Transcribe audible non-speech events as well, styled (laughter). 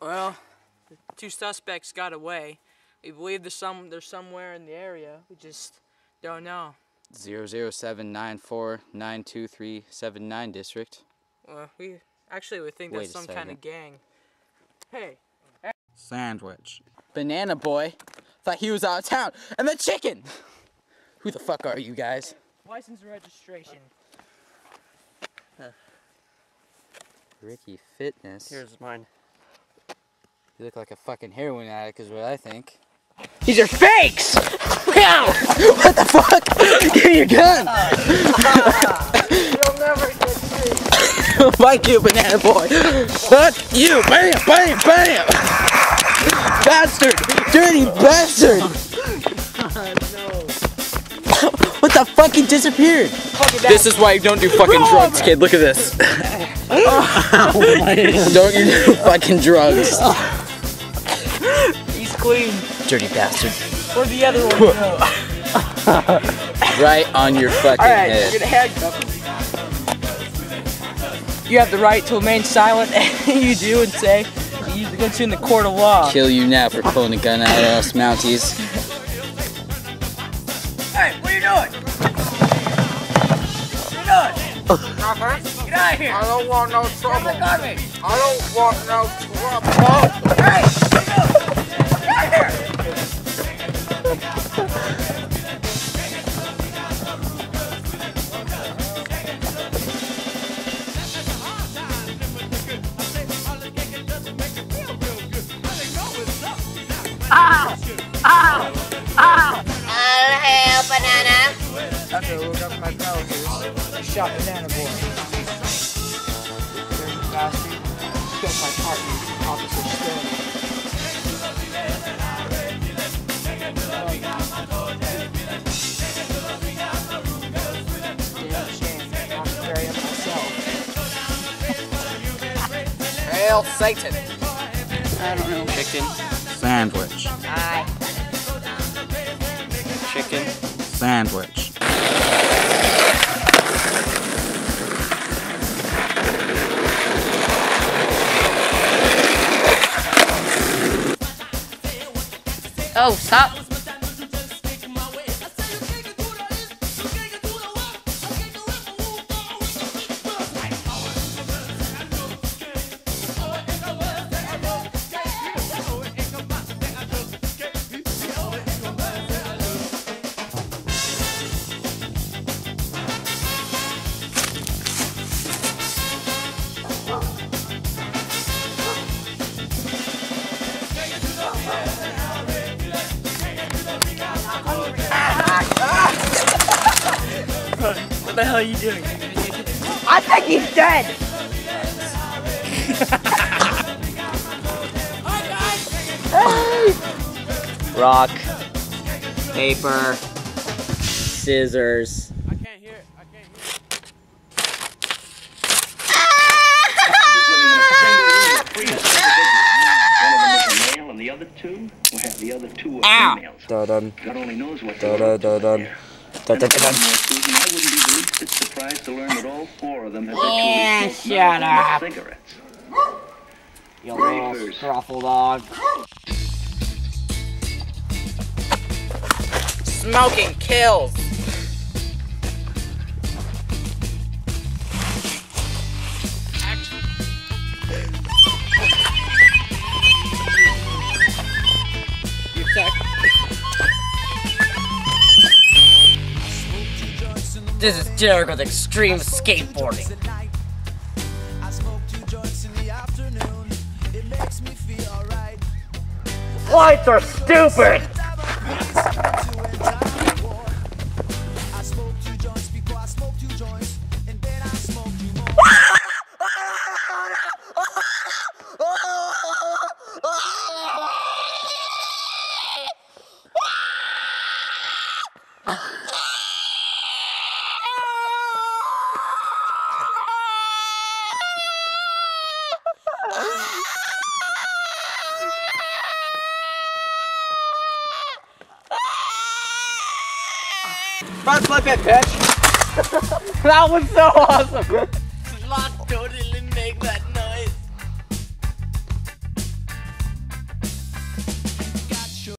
Well, the two suspects got away. We believe there's some they're somewhere in the area. We just don't know. 007949239 district. Well, we actually we think Wait that's some kind of gang. Hey, Sandwich. Banana boy. Thought he was out of town. And the chicken! Who the fuck are you guys? license and registration. Ricky Fitness. Here's mine. You look like a fucking heroin addict is what I think. These are fakes. (laughs) (laughs) what the fuck? (laughs) Give me your gun! You'll never get free. Fuck you, banana boy! Fuck you! Bam! Bam! Bam! Bastard! Dirty bastard! what the fuck? He disappeared! This is why you don't do fucking drugs, kid. Look at this. Oh don't you do fucking drugs. He's clean. Dirty bastard. Where'd the other one go? (laughs) Right on your fucking All right, head. you're gonna handcuff him. You have the right to remain silent. (laughs) Anything you do and say, you get you in the court of law. Kill you now for pulling a gun out of us Mounties. Hey, what are you doing? What are you doing? Nothing. Get out of here. I don't want no trouble. Get. I don't want no trouble. Hey, All hail banana. After I look up my shot Banana Boy. Dirty bastard. Killed my partner, Officer Stone. Hail Satan. I don't know. Chicken. Sandwich. Aye. Chicken. Sandwich. Oh, stop. What the hell are you doing? I think he's dead. (laughs) Rock. Paper. Scissors. male and the other two, well, the other two are Ow. females. Dun God only knows what dun they're up dun to dun there. dun dun And dun. one more, Susan, I wouldn't be the least bit surprised to learn that all four of them have Yeah, actually smoked shut marijuana up. cigarettes. You little scruffle dog. Smoking kills. This is Derek with extreme skateboarding. Lights are stupid! Front flip it, bitch. (laughs) That was so awesome!